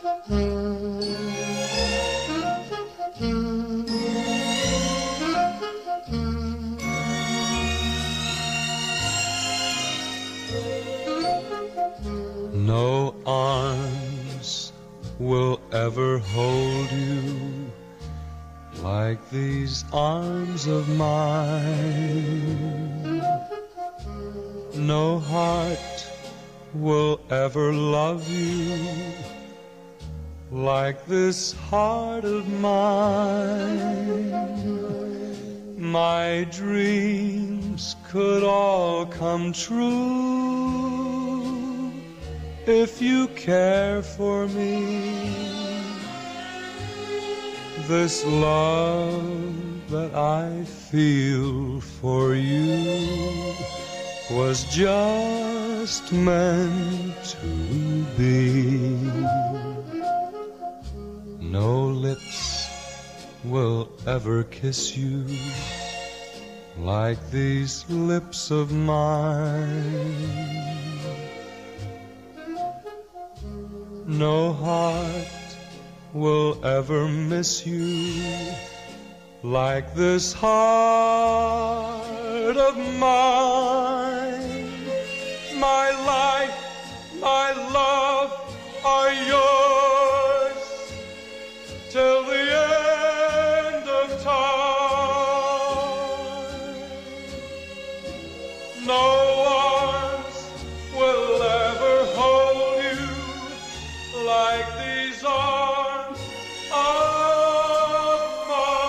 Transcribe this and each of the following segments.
No arms will ever hold you like these arms of mine. No heart will ever love you like this heart of mine. My dreams could all come true if you care for me. This love that I feel for you was just meant to be. No lips will ever kiss you like these lips of mine. No heart will ever miss you like this heart of mine. My life, my love are yours till the end of time. No arms will ever hold you like these arms of mine.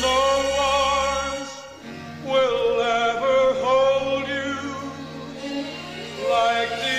No arms will ever hold you like these.